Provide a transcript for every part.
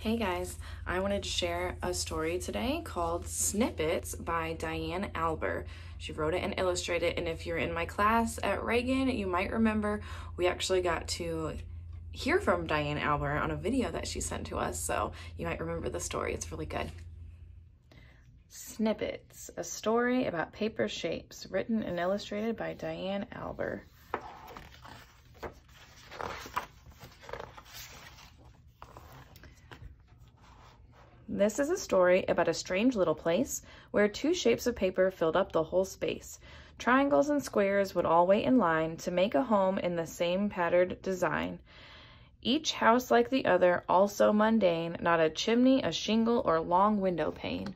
Hey guys, I wanted to share a story today called Snippets by Diane Alber. She wrote it and illustrated it, and if you're in my class at Reagan, you might remember we actually got to hear from Diane Alber on a video that she sent to us, so you might remember the story. It's really good. Snippets, a story about paper shapes, written and illustrated by Diane Alber. This is a story about a strange little place where two shapes of paper filled up the whole space. Triangles and squares would all wait in line to make a home in the same patterned design. Each house like the other, all so mundane, not a chimney, a shingle, or long window pane.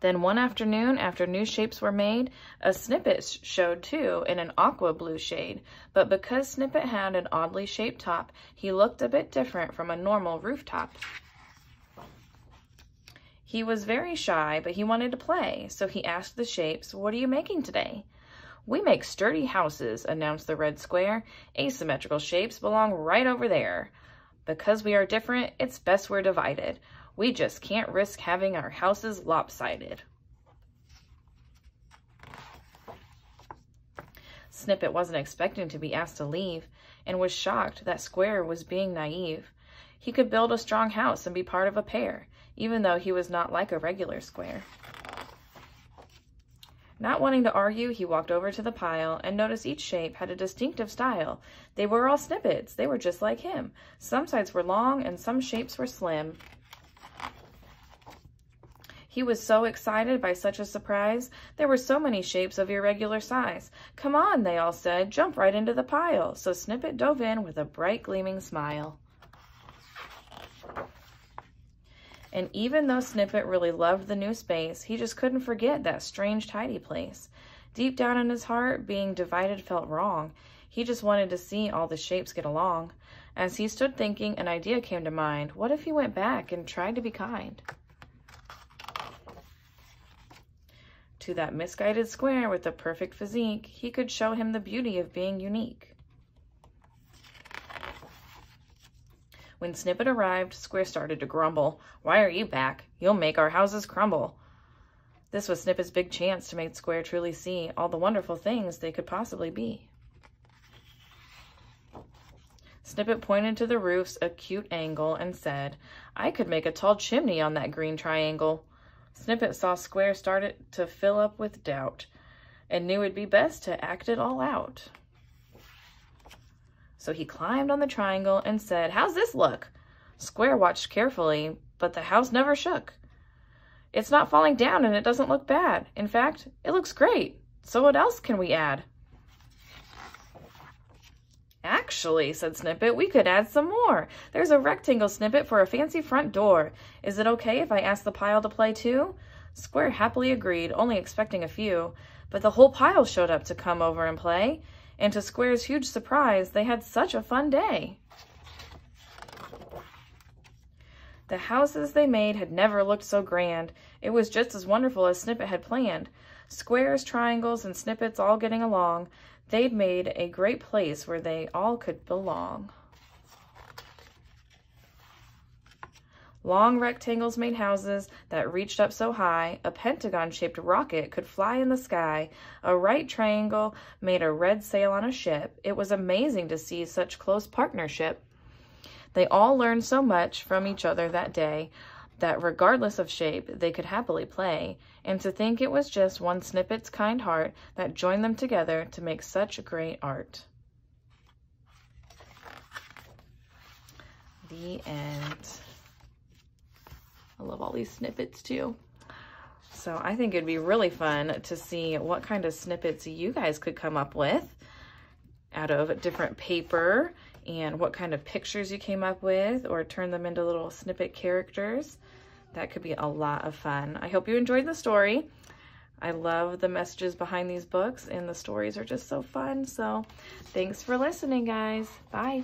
Then one afternoon, after new shapes were made, a snippet showed too in an aqua blue shade. But because Snippet had an oddly shaped top, he looked a bit different from a normal rooftop. He was very shy, but he wanted to play, so he asked the shapes, What are you making today? We make sturdy houses, announced the red square. Asymmetrical shapes belong right over there. Because we are different, it's best we're divided. We just can't risk having our houses lopsided. Snippet wasn't expecting to be asked to leave and was shocked that Square was being naive. He could build a strong house and be part of a pair, even though he was not like a regular square. Not wanting to argue, he walked over to the pile and noticed each shape had a distinctive style. They were all snippets. They were just like him. Some sides were long and some shapes were slim. He was so excited by such a surprise. There were so many shapes of irregular size. Come on, they all said, jump right into the pile. So Snippet dove in with a bright gleaming smile. And even though Snippet really loved the new space, he just couldn't forget that strange tidy place. Deep down in his heart, being divided felt wrong. He just wanted to see all the shapes get along. As he stood thinking, an idea came to mind. What if he went back and tried to be kind? To that misguided square with the perfect physique, he could show him the beauty of being unique. When Snippet arrived, Square started to grumble. Why are you back? You'll make our houses crumble. This was Snippet's big chance to make Square truly see all the wonderful things they could possibly be. Snippet pointed to the roof's acute angle and said, I could make a tall chimney on that green triangle. Snippet saw Square started to fill up with doubt and knew it'd be best to act it all out. So he climbed on the triangle and said, How's this look? Square watched carefully, but the house never shook. It's not falling down and it doesn't look bad. In fact, it looks great. So what else can we add? Actually, said Snippet, we could add some more. There's a rectangle snippet for a fancy front door. Is it okay if I ask the pile to play too? Square happily agreed, only expecting a few. But the whole pile showed up to come over and play. And to Square's huge surprise, they had such a fun day. The houses they made had never looked so grand. It was just as wonderful as Snippet had planned. Squares, triangles, and snippets all getting along. They'd made a great place where they all could belong. Long rectangles made houses that reached up so high, a pentagon-shaped rocket could fly in the sky, a right triangle made a red sail on a ship. It was amazing to see such close partnership. They all learned so much from each other that day that regardless of shape, they could happily play, and to think it was just one snippet's kind heart that joined them together to make such great art. The end. I love all these snippets too. So I think it'd be really fun to see what kind of snippets you guys could come up with out of different paper and what kind of pictures you came up with or turn them into little snippet characters. That could be a lot of fun. I hope you enjoyed the story. I love the messages behind these books and the stories are just so fun. So thanks for listening, guys. Bye.